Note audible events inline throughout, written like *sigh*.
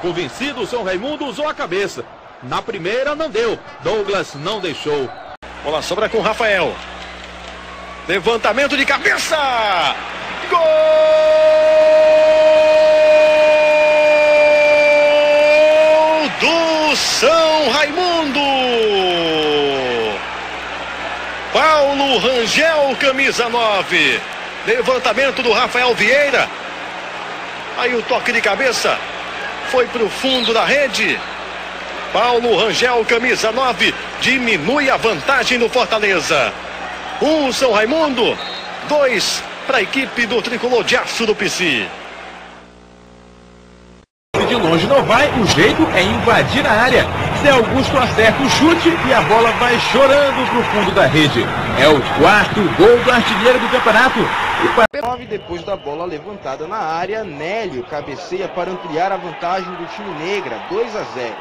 Convencido, São Raimundo usou a cabeça. Na primeira não deu. Douglas não deixou. Bola sobra com Rafael. Levantamento de cabeça. Gol do São Raimundo. Paulo Rangel, camisa 9. Levantamento do Rafael Vieira. Aí o toque de cabeça foi para o fundo da rede. Paulo Rangel, camisa 9, diminui a vantagem do Fortaleza. Um São Raimundo, dois para a equipe do tricolor de aço do PC. De longe não vai, o jeito é invadir a área. Zé Augusto acerta o chute e a bola vai chorando para o fundo da rede. É o quarto gol do artilheiro do campeonato. E para 9 depois da bola levantada na área, Nélio cabeceia para ampliar a vantagem do time negra, 2 a 0.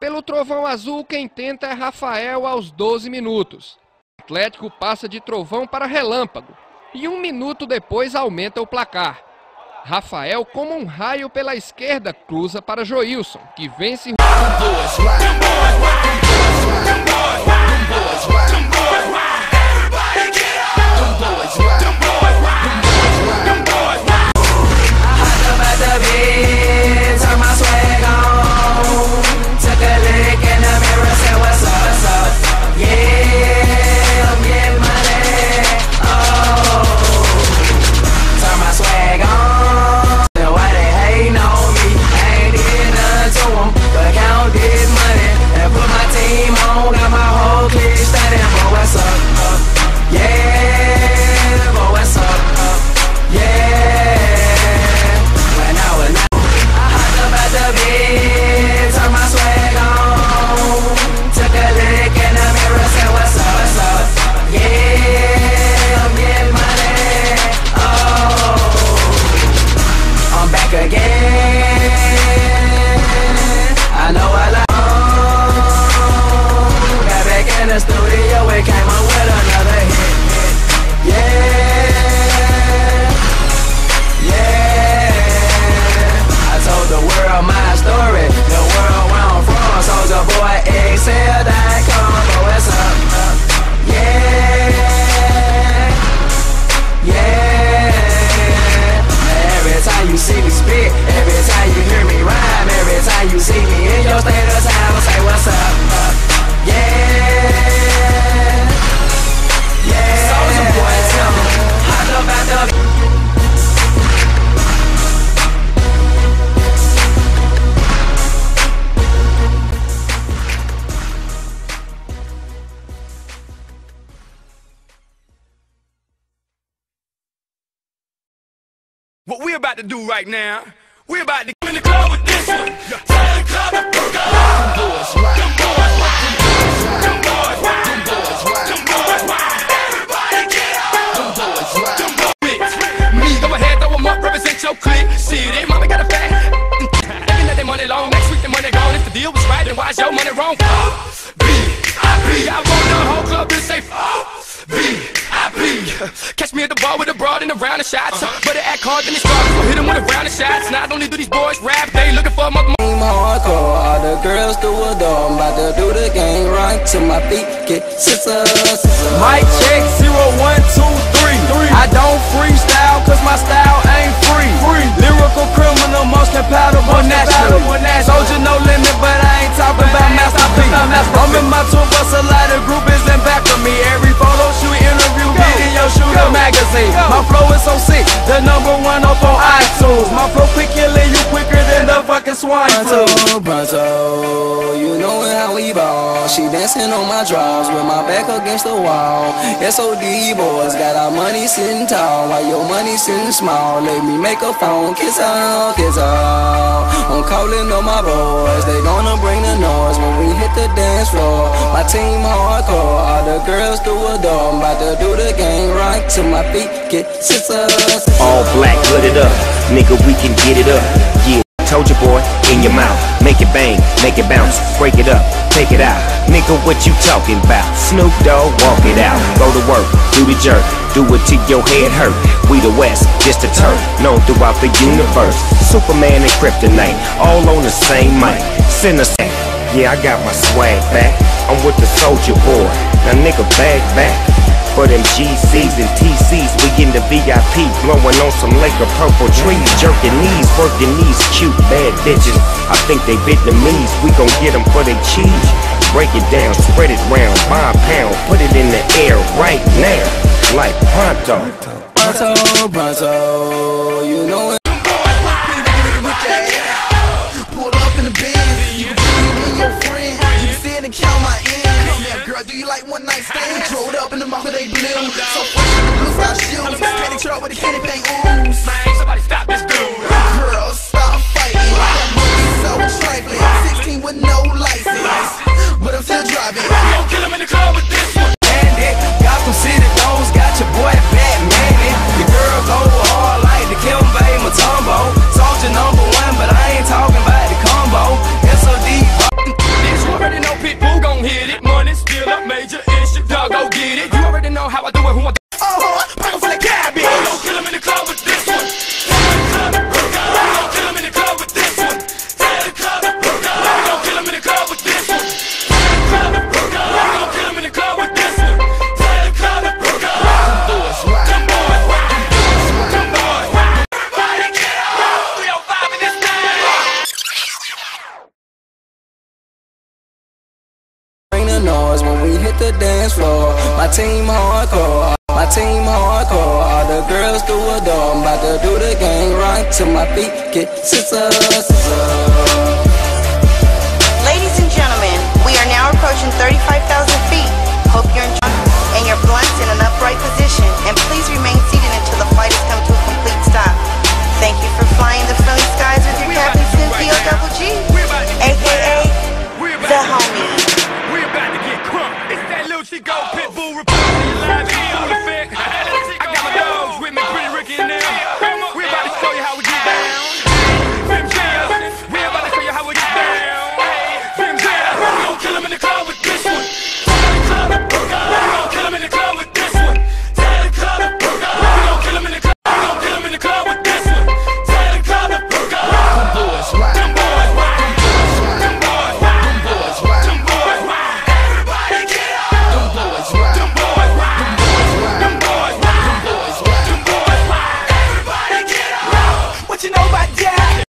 Pelo Trovão Azul, quem tenta é Rafael aos 12 minutos. O Atlético passa de trovão para relâmpago e um minuto depois aumenta o placar. Rafael, como um raio pela esquerda, cruza para Joilson, que vence. To do right now, we're about to get in the club with this one. Tell club. Them boys. Them boys. Them boys. Them boys. Everybody get. Them boys Me, go ahead, up, represent your clique. See, got a that money long, next the money gone. If the deal was right, then your money wrong? B, I, B, I want the whole club to say, B. *laughs* Catch me at the bar with a broad and a round of shots. Uh-huh. But it act hard, then they start. Hit them with a round of shots. Not only do these boys rap, they looking for my Team hardcore, all the girls do adore. I'm about to do the gang right to my feet, get scissor, scissor. Mic check, zero, one, two, three. I don't freestyle, cause my style ain't free. free. Lyrical criminal, most compatible national. Soldier no limit, swine flu. Pronto, pronto, you know how we ball. She dancing on my drawers with my back against the wall. SOD boys got our money sitting tall while your money sitting small. Let me make a phone, kiss her, kiss her. I'm calling on my boys, they gonna bring the noise when we hit the dance floor. My team hardcore, all the girls do adore. I'm about to do the game right to my feet, get scissors. All black, hooded up. Nigga, we can get it up. Yeah, told you, boy, in your mouth. Make it bang, make it bounce, break it up, take it out. Nigga, what you talking about? Snoop Dogg, walk it out. Go to work, do the jerk, do it till your head hurt. We the West, just a turf, known throughout the universe. Superman and Kryptonite, all on the same mic. Send us yeah, I got my swag back. I'm with the Soulja Boy. Now nigga, bag back. For them GCs and TCs, we in the VIP, blowing on some Laker purple trees, jerking knees, working these cute bad bitches. I think they Vietnamese, we gon' get them for they cheese. Break it down, spread it round, buy a pound, put it in the air right now, like pronto. Pronto, pronto, you know it. They blue, so in the blue sky shoes. Candy truck with a candy paint ooze. The dance floor. My team hardcore, my team hardcore. All the girls do adore. I'm about to do the gang right till my feet get scissor,